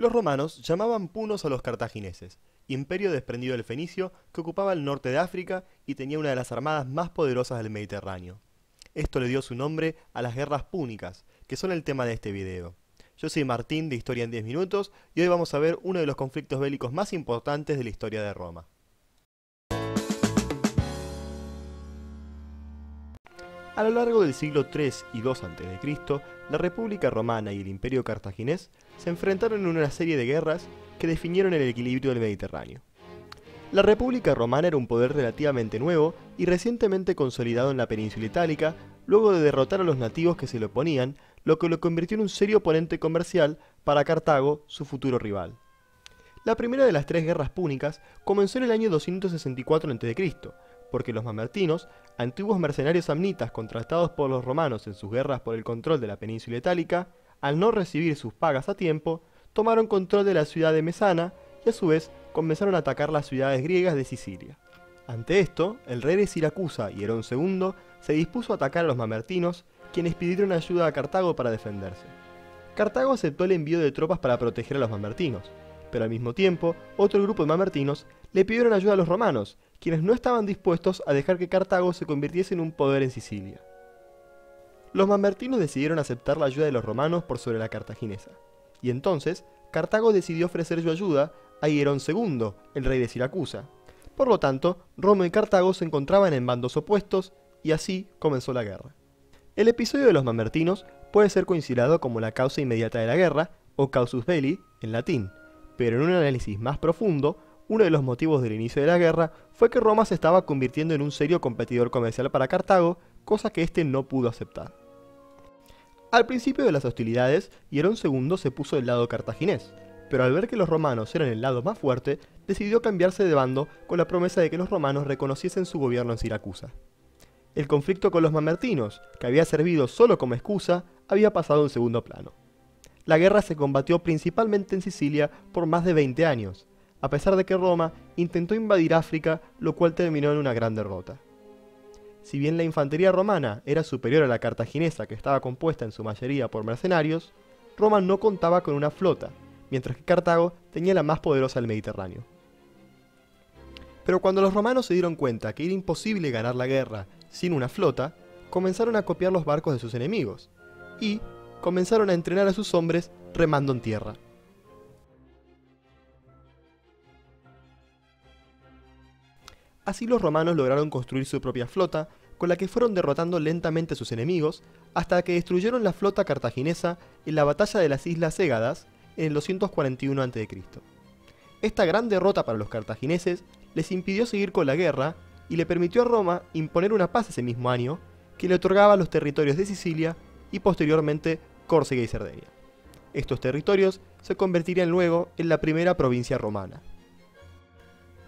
Los romanos llamaban punos a los cartagineses, imperio desprendido del fenicio que ocupaba el norte de África y tenía una de las armadas más poderosas del Mediterráneo. Esto le dio su nombre a las guerras púnicas, que son el tema de este video. Yo soy Martín de Historia en 10 Minutos y hoy vamos a ver uno de los conflictos bélicos más importantes de la historia de Roma. A lo largo del siglo III y II a.C., la República Romana y el Imperio Cartaginés se enfrentaron en una serie de guerras que definieron el equilibrio del Mediterráneo. La República Romana era un poder relativamente nuevo y recientemente consolidado en la península itálica, luego de derrotar a los nativos que se le oponían, lo que lo convirtió en un serio oponente comercial para Cartago, su futuro rival. La primera de las tres guerras púnicas comenzó en el año 264 a.C., porque los mamertinos, antiguos mercenarios samnitas contratados por los romanos en sus guerras por el control de la península itálica, al no recibir sus pagas a tiempo, tomaron control de la ciudad de Mesana y a su vez comenzaron a atacar las ciudades griegas de Sicilia. Ante esto, el rey de Siracusa y Herón II se dispuso a atacar a los mamertinos, quienes pidieron ayuda a Cartago para defenderse. Cartago aceptó el envío de tropas para proteger a los mamertinos, pero al mismo tiempo, otro grupo de mamertinos le pidieron ayuda a los romanos, quienes no estaban dispuestos a dejar que Cartago se convirtiese en un poder en Sicilia. Los mamertinos decidieron aceptar la ayuda de los romanos por sobre la cartaginesa, y entonces Cartago decidió ofrecer su ayuda a Hierón II, el rey de Siracusa. Por lo tanto, Roma y Cartago se encontraban en bandos opuestos y así comenzó la guerra. El episodio de los mamertinos puede ser considerado como la causa inmediata de la guerra, o causus belli en latín, pero en un análisis más profundo, uno de los motivos del inicio de la guerra fue que Roma se estaba convirtiendo en un serio competidor comercial para Cartago, cosa que éste no pudo aceptar. Al principio de las hostilidades, Hierón II se puso del lado cartaginés, pero al ver que los romanos eran el lado más fuerte, decidió cambiarse de bando con la promesa de que los romanos reconociesen su gobierno en Siracusa. El conflicto con los mamertinos, que había servido solo como excusa, había pasado en segundo plano. La guerra se combatió principalmente en Sicilia por más de 20 años, a pesar de que Roma intentó invadir África, lo cual terminó en una gran derrota. Si bien la infantería romana era superior a la cartaginesa que estaba compuesta en su mayoría por mercenarios, Roma no contaba con una flota, mientras que Cartago tenía la más poderosa del Mediterráneo. Pero cuando los romanos se dieron cuenta que era imposible ganar la guerra sin una flota, comenzaron a copiar los barcos de sus enemigos, y comenzaron a entrenar a sus hombres remando en tierra. Así los romanos lograron construir su propia flota, con la que fueron derrotando lentamente a sus enemigos, hasta que destruyeron la flota cartaginesa en la batalla de las Islas Égadas en el 241 a.C. Esta gran derrota para los cartagineses les impidió seguir con la guerra y le permitió a Roma imponer una paz ese mismo año que le otorgaba los territorios de Sicilia y posteriormente Córcega y Cerdeña. Estos territorios se convertirían luego en la primera provincia romana.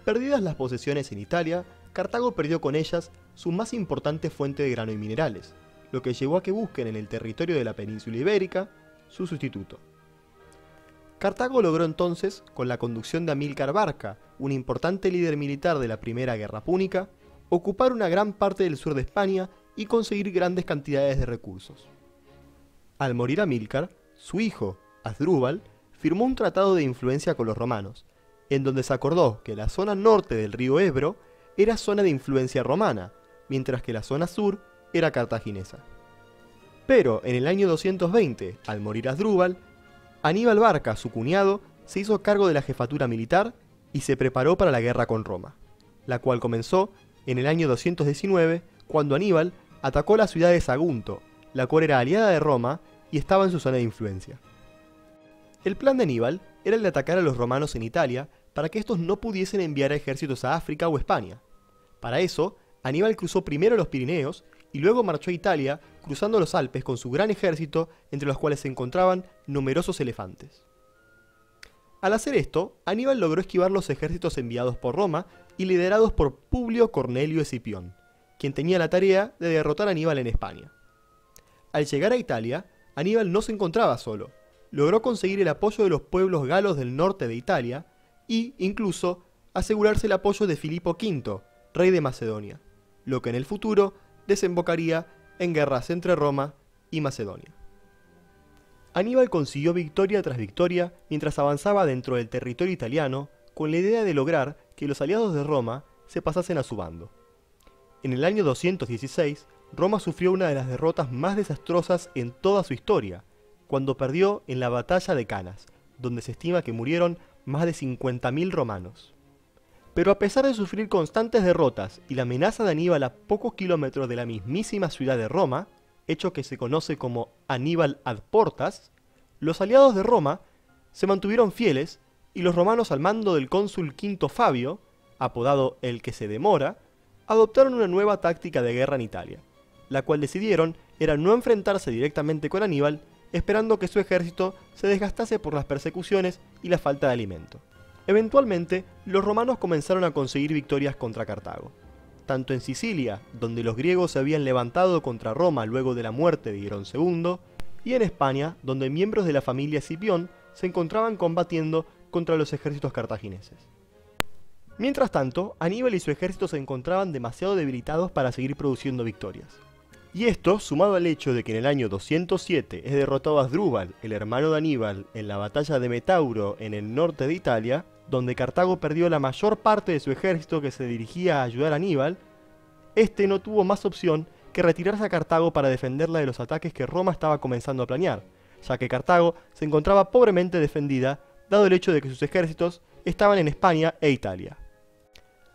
Perdidas las posesiones en Italia, Cartago perdió con ellas su más importante fuente de grano y minerales, lo que llevó a que busquen en el territorio de la península ibérica su sustituto. Cartago logró entonces, con la conducción de Amílcar Barca, un importante líder militar de la Primera Guerra Púnica, ocupar una gran parte del sur de España y conseguir grandes cantidades de recursos. Al morir Amílcar, su hijo, Asdrúbal, firmó un tratado de influencia con los romanos, en donde se acordó que la zona norte del río Ebro era zona de influencia romana, mientras que la zona sur era cartaginesa. Pero en el año 220, al morir Asdrúbal, Aníbal Barca, su cuñado, se hizo cargo de la jefatura militar y se preparó para la guerra con Roma, la cual comenzó en el año 219 cuando Aníbal atacó la ciudad de Sagunto, la cual era aliada de Roma y estaba en su zona de influencia. El plan de Aníbal era el de atacar a los romanos en Italia para que estos no pudiesen enviar ejércitos a África o España. Para eso, Aníbal cruzó primero los Pirineos y luego marchó a Italia cruzando los Alpes con su gran ejército entre los cuales se encontraban numerosos elefantes. Al hacer esto, Aníbal logró esquivar los ejércitos enviados por Roma y liderados por Publio Cornelio Escipión, quien tenía la tarea de derrotar a Aníbal en España. Al llegar a Italia, Aníbal no se encontraba solo, logró conseguir el apoyo de los pueblos galos del norte de Italia y, incluso, asegurarse el apoyo de Filipo V, rey de Macedonia, lo que en el futuro desembocaría en guerras entre Roma y Macedonia. Aníbal consiguió victoria tras victoria mientras avanzaba dentro del territorio italiano con la idea de lograr que los aliados de Roma se pasasen a su bando. En el año 216, Roma sufrió una de las derrotas más desastrosas en toda su historia, cuando perdió en la batalla de Canas, donde se estima que murieron más de 50.000 romanos. Pero a pesar de sufrir constantes derrotas y la amenaza de Aníbal a pocos kilómetros de la mismísima ciudad de Roma, hecho que se conoce como Aníbal ad Portas, los aliados de Roma se mantuvieron fieles y los romanos al mando del cónsul Quinto Fabio, apodado el que se demora, adoptaron una nueva táctica de guerra en Italia, la cual decidieron era no enfrentarse directamente con Aníbal, esperando que su ejército se desgastase por las persecuciones y la falta de alimento. Eventualmente, los romanos comenzaron a conseguir victorias contra Cartago, tanto en Sicilia, donde los griegos se habían levantado contra Roma luego de la muerte de Hierón II, y en España, donde miembros de la familia Escipión se encontraban combatiendo contra los ejércitos cartagineses. Mientras tanto, Aníbal y su ejército se encontraban demasiado debilitados para seguir produciendo victorias. Y esto, sumado al hecho de que en el año 207 es derrotado Asdrúbal, el hermano de Aníbal, en la batalla de Metauro en el norte de Italia, donde Cartago perdió la mayor parte de su ejército que se dirigía a ayudar a Aníbal, este no tuvo más opción que retirarse a Cartago para defenderla de los ataques que Roma estaba comenzando a planear, ya que Cartago se encontraba pobremente defendida, dado el hecho de que sus ejércitos estaban en España e Italia.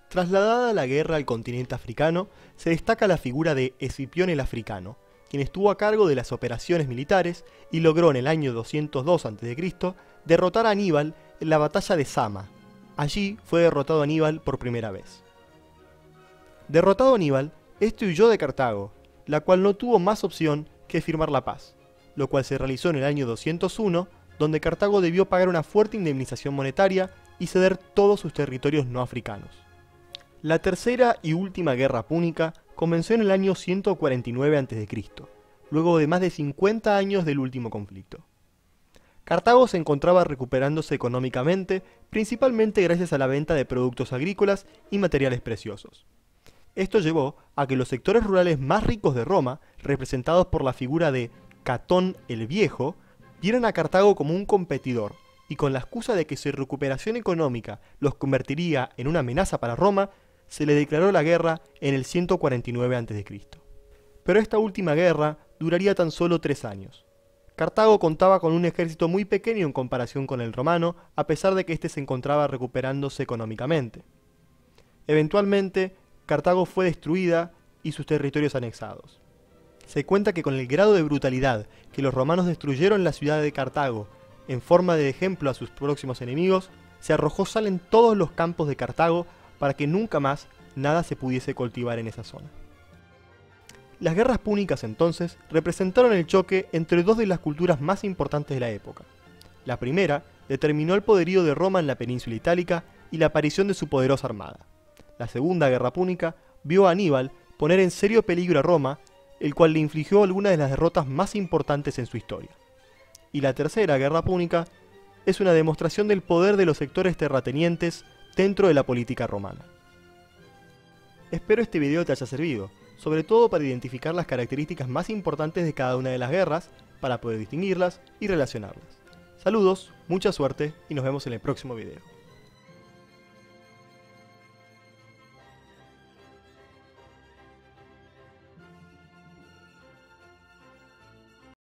Trasladada la guerra al continente africano, se destaca la figura de Escipión el Africano, quien estuvo a cargo de las operaciones militares y logró en el año 202 a.C. derrotar a Aníbal en la batalla de Sama. Allí fue derrotado Aníbal por primera vez. Derrotado Aníbal, este huyó de Cartago, la cual no tuvo más opción que firmar la paz, lo cual se realizó en el año 201, donde Cartago debió pagar una fuerte indemnización monetaria y ceder todos sus territorios no africanos. La tercera y última guerra púnica comenzó en el año 149 a.C., luego de más de 50 años del último conflicto. Cartago se encontraba recuperándose económicamente, principalmente gracias a la venta de productos agrícolas y materiales preciosos. Esto llevó a que los sectores rurales más ricos de Roma, representados por la figura de Catón el Viejo, vieran a Cartago como un competidor, y con la excusa de que su recuperación económica los convertiría en una amenaza para Roma, se le declaró la guerra en el 149 a.C. Pero esta última guerra duraría tan solo tres años. Cartago contaba con un ejército muy pequeño en comparación con el romano, a pesar de que éste se encontraba recuperándose económicamente. Eventualmente, Cartago fue destruida y sus territorios anexados. Se cuenta que con el grado de brutalidad que los romanos destruyeron la ciudad de Cartago en forma de ejemplo a sus próximos enemigos, se arrojó sal en todos los campos de Cartago para que nunca más nada se pudiese cultivar en esa zona. Las guerras púnicas entonces representaron el choque entre dos de las culturas más importantes de la época. La primera determinó el poderío de Roma en la península itálica y la aparición de su poderosa armada. La segunda guerra púnica vio a Aníbal poner en serio peligro a Roma, el cual le infligió algunas de las derrotas más importantes en su historia. Y la tercera guerra púnica es una demostración del poder de los sectores terratenientes dentro de la política romana. Espero este video te haya servido sobre todo para identificar las características más importantes de cada una de las guerras, para poder distinguirlas y relacionarlas. Saludos, mucha suerte y nos vemos en el próximo video.